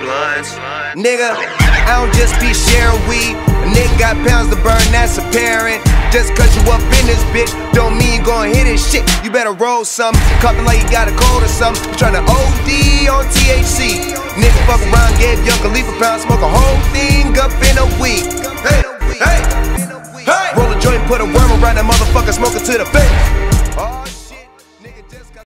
blunts. Nigga, I don't just be sharing weed. A nigga got pounds to burn, that's apparent. Just cause you up in this bitch, don't mean you gon' hit this shit. You better roll some, cuffin' like you got a cold or something. Tryna OD on THC. Nigga fuck around, get Young Khalifa pound, smoke a whole thing up in a week. Hey, hey, hey. Roll a joint, put a worm around that motherfucker, smoke it to the face.